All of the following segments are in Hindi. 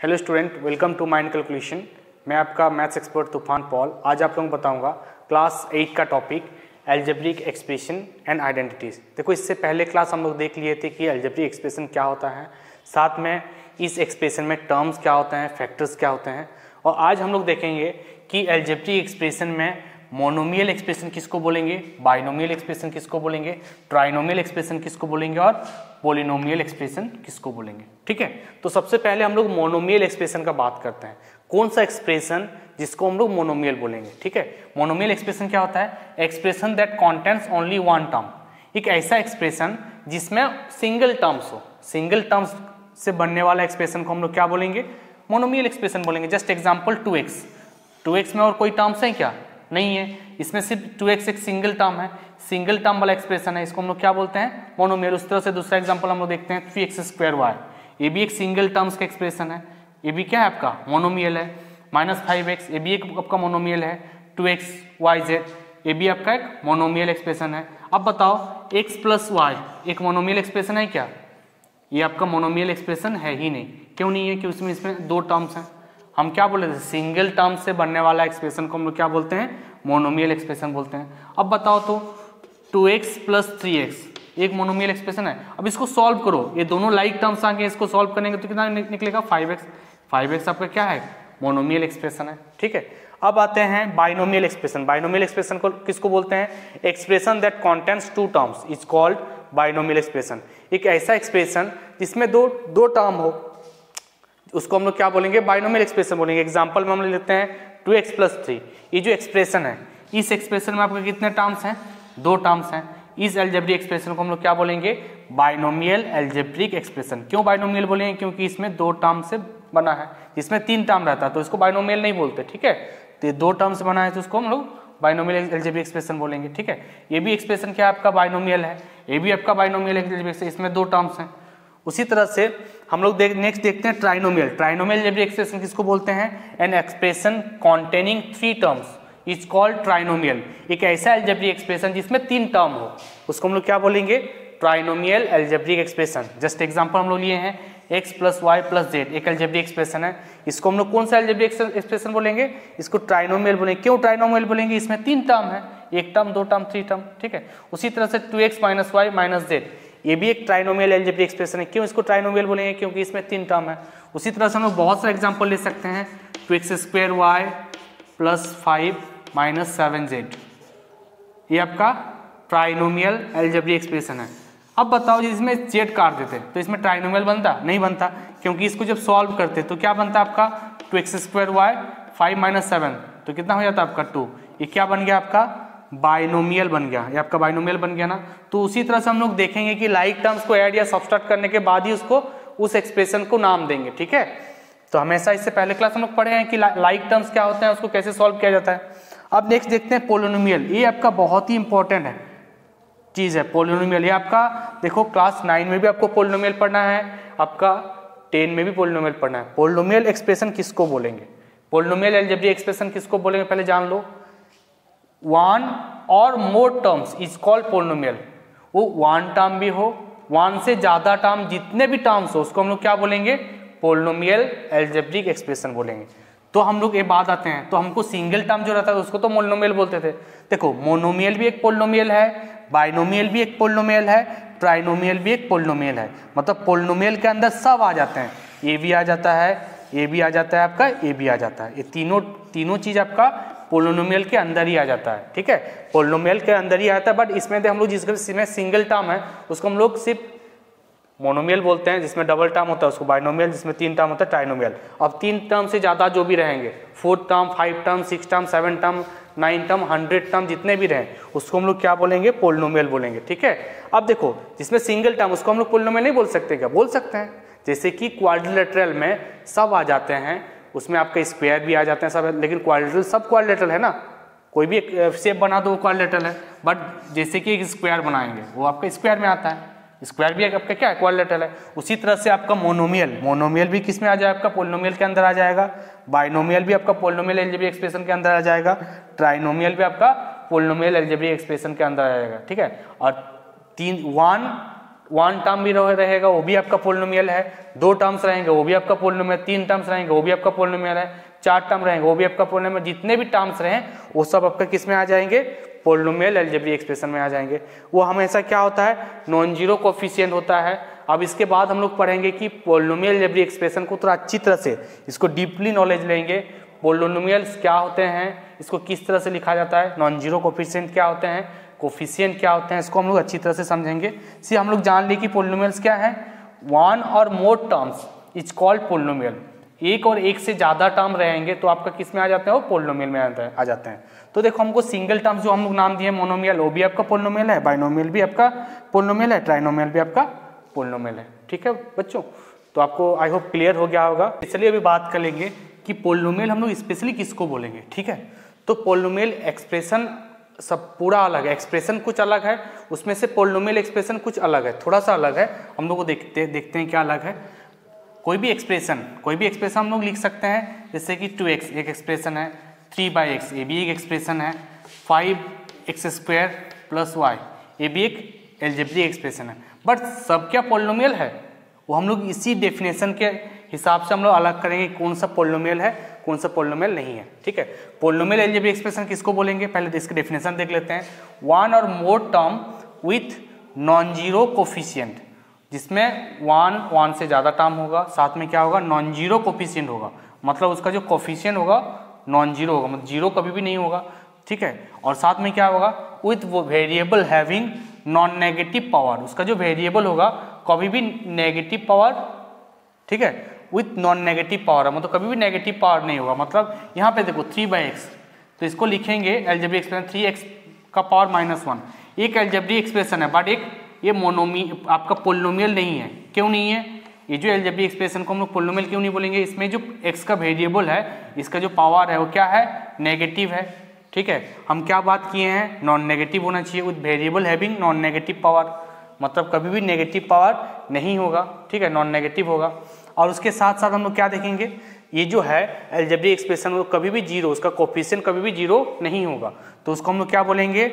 Hello student welcome to mind calculation मैं आपका मैथ्स एक्सपर्ट तूफ़ान पॉल आज आप लोगों को बताऊँगा क्लास एट का topic algebraic expression and identities देखो, इससे पहले क्लास हम लोग देख लिए थे कि एल्जेब्रिक एक्सप्रेशन क्या होता है, साथ में इस एक्सप्रेशन में टर्म्स क्या होते हैं फैक्टर्स क्या होते हैं, और आज हम लोग देखेंगे कि एल्जेब्रिक एक्सप्रेशन में मोनोमियल एक्सप्रेशन किसको बोलेंगे? बाइनोमियल एक्सप्रेशन किसको बोलेंगे? ट्राइनोमियल एक्सप्रेशन किसको बोलेंगे? और पोलिनोमियल एक्सप्रेशन किसको बोलेंगे? ठीक है? तो सबसे पहले हम लोग मोनोमियल एक्सप्रेशन का बात करते हैं। कौन सा एक्सप्रेशन जिसको हम लोग मोनोमियल बोलेंगे? ठीक है? मोनोमियल एक्सप्रेशन क्या होता है? Expression that contents only one term एक ऐसा एक्सप्रेशन जिसमें सिंगल टर्म्स हो। सिंगल टर्म्स से बनने वाला एक्सप्रेशन को हम लोग क्या बोलेंगे? मोनोमियल एक्सप्रेशन बोलेंगे। Just example two X two X में और कोई टर्म्स हैं क्या? नहीं है। इसमें सिर्फ़ टू एक्स एक सिंगल टर्म है। सिंगल टर्म वाला एक्सप्रेशन है। इसको हम लोग क्या बोलते हैं? मोनोमियल उस तरह से दूसरा एग्ज़ाम्पल हम लोग देखते हैं। थ्री एक्स स्क्वायर वाई ये भी एक सिंगल टर्म्स का एक्सप्रेशन है। ये भी क्या है आपका? मोनोमियल है। माइनस फाइव एक्स ये भी एक आपका मोनोमियल है। टू एक्स वाई जेड ये भी आपका एक मोनोमियल एक्सप्रेशन है। अब बताओ एक्स प्लस वाई एक मोनोमियल एक्सप्रेशन है क्या? ये आपका मोनोमियल एक्सप्रेशन है ही नहीं। क्यों नहीं है? कि उसमें इसमें दो टर्म्स हैं। हम क्या बोले थे? सिंगल टर्म से बनने वाला एक्सप्रेशन को हम लोग क्या बोलते हैं? मोनोमियल एक्सप्रेशन बोलते हैं। अब बताओ तो two x plus three x एक मोनोमियल एक्सप्रेशन है। अब इसको सॉल्व करो। ये दोनों लाइक टर्म्स आगे इसको सॉल्व करेंगे तो कितना निकलेगा? फाइव एक्स फाइव एक्स आपका क्या है? मोनोमियल एक्सप्रेशन है। ठीक है? अब आते हैं बाइनोमियल एक्सप्रेशन बाइनोमियल एक्सप्रेशन को किसको बोलते हैं? Expression that contents two terms is called binomial expression एक ऐसा एक्सप्रेशन जिसमें दो दो टर्म हो। उसको हम लोग क्या बोलेंगे? बाइनोमियल एक्सप्रेशन बोलेंगे। एग्ज़ाम्पल में हम लोग लेते हैं टू एक्स प्लस थ्री ये जो एक्सप्रेशन है, इस एक्सप्रेशन में आपके कितने टर्म्स हैं? दो टर्म्स हैं। इस एल्जेब्रिक एक्सप्रेशन को हम लोग क्या बोलेंगे? बाइनोमियल एल्जेब्रिक एक्सप्रेशन क्यों बाइनोमियल बोलेंगे क्योंकि इसमें दो टर्म से बना है। इसमें तीन टर्म रहता है तो इसको बाइनोमियल नहीं बोलते, ठीक है? तो ये दो टर्म से बना है तो उसको हम लोग बाइनोमियल एल्जेब्रिक एक्सप्रेशन बोलेंगे, ठीक है? ये भी एक्सप्रेशन क्या आपका बाइनोमियल है? ये भी आपका बाइनोमियल एल्जेब्रिक इसमें दो टर्म्स हैं। उसी तरह से हम लोग देख नेक्स्ट देखते हैं ट्राइनोमियल ट्राइनोमियल जब एक्सप्रेशन किसको बोलते हैं? An expression containing three terms is called trinomial एक ऐसा एल्जेब्रिक एक्सप्रेशन जिसमें तीन टर्म हो. उसको हम लोग क्या बोलेंगे? Trinomial algebraic expression just example हम लोग लिए हैं. X plus y plus z एक एल्जेब्रिक एक्सप्रेशन है. इसको हम लोग कौन सा एल्जेब्रिक एक्सप्रेशन बोलेंगे? इसको ट्राइनोमियल बोलेंगे. क्यों ट्राइनोमियल बोलेंगे? इसमें तीन टर्म है. एक टर्म दो टर्म थ्री टर्म ठीक है? उसी तरह से two X minus Y minus Z ये भी एक ट्राइनोमियल एल्जेब्रिक एक्सप्रेशन है। क्यों इसको ट्राइनोमियल बोलेंगे? क्योंकि इसमें तीन टर्म है। उसी तरह से हम लोग बहुत सारे एग्ज़ाम्पल ले सकते हैं। Two X square Y plus five minus seven Z ये आपका ट्राइनोमियल एल्जेब्रिक एक्सप्रेशन है। अब बताओ इसमें जेड काट देते। तो इसमें ट्राइनोमियल बनता? नहीं बनता, क्योंकि इसको जब सॉल्व करते तो क्या बनता आपका? Two X square Y five minus seven तो कितना हो जाता आपका टू ये क्या बन गया आपका? बाइनोमियल बन गया। ये आपका बाइनोमियल बन गया ना? तो उसी तरह से हम लोग देखेंगे कि लाइक टर्म्स को ऐड या सब्सट्रैक्ट करने के बाद ही उसको, उस एक्सप्रेशन को नाम देंगे, ठीक है? तो हमेशा इससे पहले क्लास हम लोग पढ़े हैं कि लाइक टर्म्स क्या होते हैं, उसको कैसे सॉल्व किया जाता है। अब नेक्स्ट देखते हैं पोलोनोमियल ये आपका बहुत ही इंपॉर्टेंट है। चीज़ है पोलोनोमियल ये आपका, देखो क्लास नाइन में भी आपको पोलोनोमियल पढ़ना है, आपका टेन में भी पोलोनोमियल पढ़ना है। पोलोनोमियल एक्सप्रेशन किसको बोलेंगे? पोलोनोमियल एल्जेब्रिक एक्सप्रेशन किसको बोलेंगे? पहले जान लो। वन और more terms is called polynomial वो वन टर्म भी हो वन से ज़्यादा टर्म जितने भी टर्म्स हो, उसको हम लोग क्या बोलेंगे? पोलिनोमियल एल्जेब्रिक एक्सप्रेशन बोलेंगे। तो हम लोग ये बात आते हैं तो हमको सिंगल टर्म जो रहता है उसको तो मोनोमियल बोलते थे। देखो मोनोमियल भी एक पोलिनोमियल है बाइनोमियल भी एक पोलिनोमियल है ट्राइनोमियल भी एक पोलिनोमियल है। मतलब पोलिनोमियल के अंदर सब आ जाते हैं। ए भी आ जाता है ए भी आ जाता है आपका ए भी आ जाता है। ये तीनों तीनों चीज़ आपका पोलोनोमियल के अंदर ही आ जाता है, ठीक है? पोलोनोमियल के अंदर ही आता है बट इसमें हम लोग जिसमें सिंगल टर्म है, उसको हम लोग सिर्फ़ मोनोमियल बोलते हैं, जिसमें डबल टर्म होता है, उसको बाइनोमियल जिसमें तीन टर्म होता है ट्राइनोमियल अब तीन टर्म से ज़्यादा जो भी रहेंगे fourth term five term six term seven term nine term hundred term जितने भी रहे, उसको हम लोग क्या बोलेंगे? पोलिनोमियल बोलेंगे, ठीक है? अब देखो, जिसमें सिंगल टर्म उसको हम लोग पोलिनोमियल नहीं बोल सकते क्या? बोल सकते हैं। जैसे कि क्वाड्रिलेटरल में सब आ जाते हैं उसमें आपका स्क्वायर भी आ जाते हैं सब, लेकिन क्वाड्रिलेटरल सब क्वाड्रिलेटरल है ना? कोई भी एक शेप बना दो, वो क्वाड्रिलेटरल है। बट जैसे कि एक स्क्वायर बनाएँगे, वो आपका स्क्वायर में आता है। स्क्वायर भी आपका क्या है? है। उसी तरह से आपका मोनोमियल मोनोमियल भी किसमें आ जाएगा? आपका पोलिनोमियल के अंदर आ जाएगा। बाइनोमियल भी आपका पोलिनोमियल एल्जेब्रिक एक्सप्रेशन के अंदर आ जाएगा। ट्राइनोमियल भी आपका पोलिनोमियल एल्जेब्रिक एक्सप्रेशन के अंदर आ जाएगा। ठीक है? और तीन वन वन टर्म भी रहेगा, वो भी आपका पोलिनोमियल है। दो टर्म्स रहेंगे, वो भी आपका पोलिनोमियल। तीन टर्म्स रहेंगे, वो भी आपका पोलिनोमियल है। चार टर्म रहेंगे, वो भी आपका पोलिनोमियल। जितने भी टर्म्स रहे, वो सब आपका किसमें आ जाएँगे? पोलिनोमियल एल्जेब्रिक एक्सप्रेशन में आ जाएँगे। वो हमेशा क्या होता है? नॉन ज़ीरो कोफिशियंट होता है। अब इसके बाद हम लोग पढ़ेंगे कि पोलिनोमियल एल्जेब्रिक एक्सप्रेशन को थोड़ा अच्छी तरह से, इसको डीपली नॉलेज लेंगे। पोलिनोमियल्स क्या होते हैं? इसको किस तरह से लिखा जाता है? नॉन ज़ीरो कोफिशियंट क्या होते हैं? कोफिशियंट क्या होते हैं, इसको हम लोग अच्छी तरह से समझेंगे। सी, हम लोग जान लें कि पोलिनोमियल्स क्या है। One or more terms is called polynomial. एक और एक से ज़्यादा टर्म रहेंगे तो आपका किसमें आ जाते हैं? वो पोलिनोमियल में आ जाते हैं तो देखो, हमको सिंगल टर्म्स जो हम लोग नाम दिए मोनोमियल, वो भी आपका पोलिनोमियल है बाइनोमियल भी आपका पोलिनोमियल है, ट्राइनोमियल भी आपका पोलिनोमियल है। ठीक है बच्चों? तो आपको आई होप क्लियर हो गया होगा। इसलिए अभी बात कर लेंगे कि पोलिनोमियल हम लोग स्पेशली किसको बोलेंगे? ठीक है? तो पोलिनोमियल एक्सप्रेशन सब पूरा अलग है एक्सप्रेशन कुछ अलग है, उसमें से पोलिनोमियल एक्सप्रेशन कुछ अलग है, थोड़ा सा अलग है। हम लोग को देखते देखते हैं क्या अलग है। कोई भी एक्सप्रेशन कोई भी एक्सप्रेशन हम लोग लिख सकते हैं, जैसे कि टू एक्स एक एक्सप्रेशन है थ्री बाई एक्स ये भी एक एक्सप्रेशन है five x square plus y ये भी एक एल्जेब्रिक एक्सप्रेशन है। बट सब क्या पोलिनोमियल है? वो हम लोग इसी डेफिनेशन के हिसाब से हम लोग अलग करेंगे कौन सा पोलिनोमियल है। कौन सा पोलिनोमियल नहीं है, ठीक है? पोलिनोमियल एल्जेब्रिक एक्सप्रेशन किसको बोलेंगे? पहले इसकी डेफिनेशन देख लेते हैं। One or more term with non zero coefficient जिसमें वन वन से ज़्यादा टर्म होगा, साथ में क्या होगा? नॉन ज़ीरो कोफिशियंट होगा। मतलब उसका जो कोफिशियंट होगा नॉन ज़ीरो होगा मतलब ज़ीरो कभी भी नहीं होगा, ठीक है? और साथ में क्या होगा? विथ वो variable having non negative power उसका जो वेरिएबल होगा, कभी भी नेगेटिव पावर ठीक है? विथ नॉन नेगेटिव पावर मतलब कभी भी नेगेटिव पावर नहीं होगा। मतलब यहाँ पे देखो थ्री बाई एक्स तो इसको लिखेंगे एल्जेब्रिक एक्सप्रेशन थ्री एक्स का पावर माइनस वन एक एल्जेब्रिक एक्सप्रेशन है बट एक ये मोनोमी आपका पोलोमियल नहीं है। क्यों नहीं है? ये जो एल्जेब्रिक एक्सप्रेशन को हम लोग पोलोमियल क्यों नहीं बोलेंगे? इसमें जो एक्स का वेरिएबल है, इसका जो पावर है, वो क्या है? नेगेटिव है। ठीक है? हम क्या बात किए हैं? नॉन नेगेटिव होना चाहिए। With variable having non negative power मतलब कभी भी नेगेटिव पावर नहीं होगा। ठीक है? नॉन नेगेटिव होगा। और उसके साथ साथ हम लोग क्या देखेंगे? ये जो है एल्जेब्रिक एक्सप्रेशन वो कभी भी ज़ीरो उसका कोफिशियंट कभी भी ज़ीरो नहीं होगा। तो उसको हम लोग क्या बोलेंगे?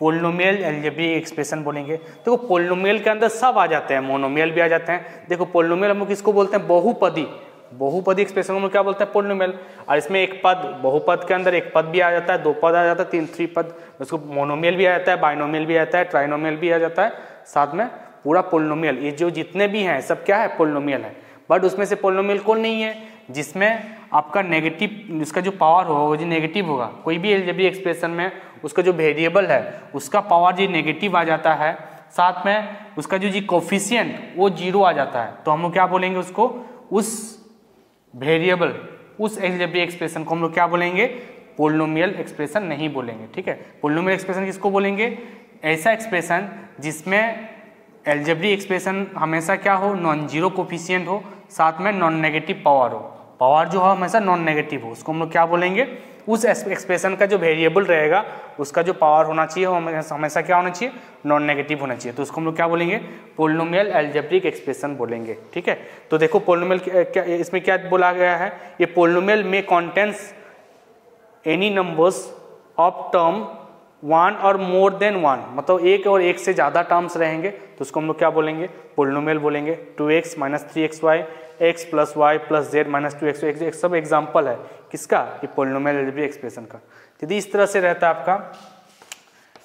पोलिनोमियल एल्जेब्रिक एक्सप्रेशन बोलेंगे। देखो पोलिनोमियल के अंदर सब आ जाते हैं मोनोमियल भी आ जाते हैं। देखो पोलोमेल हम लोग किसको बोलते हैं? बहुपदी। बहुपदी एक्सप्रेशन हम लोग क्या बोलते हैं? पोलिनोमियल और इसमें एक पद, बहुपद के अंदर एक पद भी आ जाता है, दो पद आ जाता है, तीन थ्री पद उसको मोनोमेल भी आ जाता है बाइनोमेल भी आ जाता है ट्राइनोमेल भी आ जाता है। साथ में पूरा पोलिनोमियल ये जो जितने भी हैं, सब क्या है? पोलिनोमियल है। बट उसमें से पोलिनोमियल कौन नहीं है, जिसमें आपका नेगेटिव उसका जो पावर होगा, वो जो नेगेटिव होगा, कोई भी एल्जेब्रिक एक्सप्रेशन में उसका जो वेरिएबल है, उसका पावर जो नेगेटिव आ जाता है, साथ में उसका जो जी कोफिशियंट वो ज़ीरो आ जाता है। तो हम लोग क्या बोलेंगे उसको? उस वेरिएबल उस एल्जेब्रिक एक्सप्रेशन को हम लोग क्या बोलेंगे? पोलोमियल एक्सप्रेशन नहीं बोलेंगे, ठीक है? पोलोमियल एक्सप्रेशन किसको बोलेंगे? ऐसा एक्सप्रेशन जिसमें एल्जेब्रिक एक्सप्रेशन हमेशा क्या हो? नॉन ज़ीरो कोफिशियंट हो साथ में नॉन नेगेटिव पावर हो। पावर जो है हमेशा नॉन नेगेटिव हो। उसको हम लोग क्या बोलेंगे? उस एक्सप्रेशन का जो वेरिएबल रहेगा, उसका जो पावर होना चाहिए, वो हमेशा क्या होना चाहिए? नॉन नेगेटिव होना चाहिए। तो उसको हम लोग क्या बोलेंगे? पोलिनोमियल एल्जेब्रिक एक्सप्रेशन बोलेंगे। ठीक है? तो देखो पोलिनोमियल क्या इसमें क्या बोला गया है? ये पोलिनोमियल में contains any numbers of term one or more than one मतलब एक और एक से ज़्यादा टर्म्स रहेंगे। तो उसको हम लोग क्या बोलेंगे? पोलिनोमियल बोलेंगे। Two x minus three x y x plus y plus z minus two x x सब एग्ज़ाम्पल है किसका? ये पोलिनोमियल एल्जेब्रिक एक्सप्रेशन का। यदि इस तरह से रहता है आपका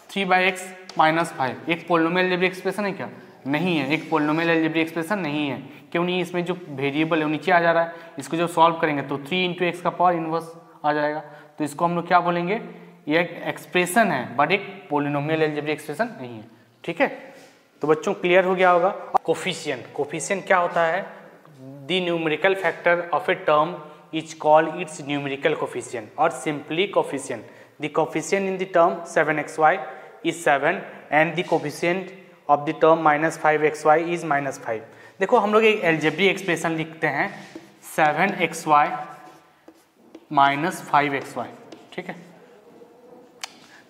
three by x minus five एक पोलिनोमियल एल्जेब्रिक एक्सप्रेशन है क्या? नहीं है। एक पोलिनोमियल एल्जेब्रिक एक्सप्रेशन नहीं है। क्यों नहीं? इसमें जो वेरिएबल है वो नीचे आ जा रहा है। इसको जब सॉल्व करेंगे तो थ्री इंटू एक्स का पावर इनवर्स आ जाएगा। तो इसको हम लोग क्या बोलेंगे? ये एक एक्सप्रेशन है बट एक पोलिनोमियल एल्जेब्रिक एक्सप्रेशन नहीं है। ठीक है? तो बच्चों क्लियर हो गया होगा? कोफिशियंट कोफिशियंट क्या होता है? The numerical factor of a term is called its numerical coefficient or simply coefficient. The coefficient in the term 7xy is 7 and the coefficient of the term minus 5xy is minus 5. देखो हम लोग एक एल्जेब्रिक एक्सप्रेशन लिखते हैं 7xy minus five x y ठीक है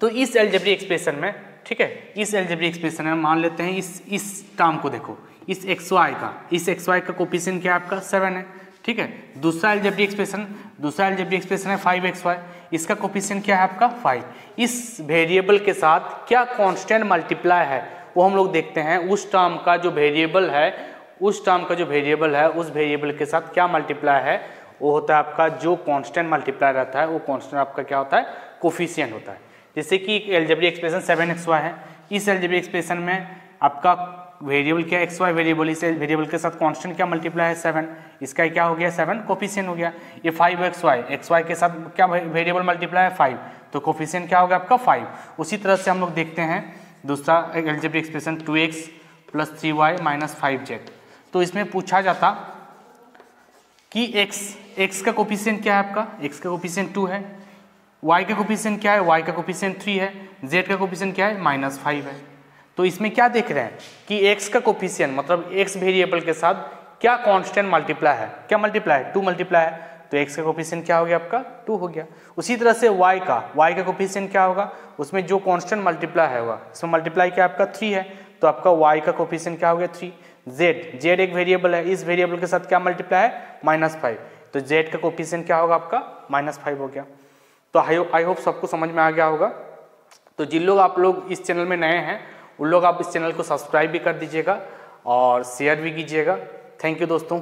तो इस एल्जेब्रिक एक्सप्रेशन में ठीक है इस एल्जेब्रिक एक्सप्रेशन में मान लेते हैं इस इस टर्म को देखो इस एक्स वाई का। इस एक्स वाई का कोपिशन क्या आपका? सेवन है। ठीक है? दूसरा एल्जेब्रिक एक्सप्रेशन दूसरा एल्जेब्रिक एक्सप्रेशन है फाइव एक्स वाई इसका कोपिशन क्या है आपका? फाइव इस वेरिएबल के साथ क्या कांस्टेंट मल्टीप्लाई है, वो हम लोग देखते हैं। उस टर्म का जो वेरिएबल है, उस टर्म का जो वेरिएबल है, उस वेरिएबल के साथ क्या मल्टीप्लाई है, वो होता है आपका जो कांस्टेंट मल्टीप्लाई रहता है, वो कांस्टेंट आपका क्या होता है? कोफिशियंट होता है। जैसे कि algebraic expression seven x y है। इस एल्जेब्रिक एक्सप्रेशन में आपका वेरिएबल क्या एक्स वाई वेरिएबल इस वेरिएबल के साथ कांस्टेंट क्या मल्टीप्लाई है? सेवन इसका क्या हो गया? सेवन कोफिशियंट हो गया। ये five x y x y के साथ क्या वेरिएबल मल्टीप्लाई है? फाइव तो कोफिशियंट क्या होगा आपका? फाइव उसी तरह से हम लोग देखते हैं दूसरा algebraic expression two x plus three y minus five z तो इसमें पूछा जाता कि x x का कोफिशियंट क्या है आपका? एक्स का कोफिशियंट टू है। वाई का कोफिशियंट क्या है? वाई का कोफिशियंट थ्री है। जेड का कोफिशियंट क्या है? माइनस फाइव है। तो इसमें क्या देख रहे हैं कि x का कोफिशियंट मतलब x वेरिएबल के साथ क्या कांस्टेंट मल्टीप्लाई है? क्या मल्टीप्लाई है? टू मल्टीप्लाई है। तो x का कोफिशियंट क्या हो गया आपका? टू हो गया। उसी तरह से y का y का कोफिशियंट क्या होगा? उसमें जो कांस्टेंट मल्टीप्लाई है होगा इसमें मल्टीप्लाई क्या आपका? थ्री है। तो आपका y का कोफिशियंट क्या हो गया? थ्री z z एक वेरिएबल है। इस वेरिएबल के साथ क्या मल्टीप्लाई है? माइनस फाइव तो z का कोफिशियंट क्या होगा आपका? माइनस फाइव हो गया। तो आई होप सबको समझ में आ गया होगा। तो जिन लोग, आप लोग इस चैनल में नए हैं उन लोग आप इस चैनल को सब्सक्राइब भी कर दीजिएगा और शेयर भी कीजिएगा। थैंक यू दोस्तों।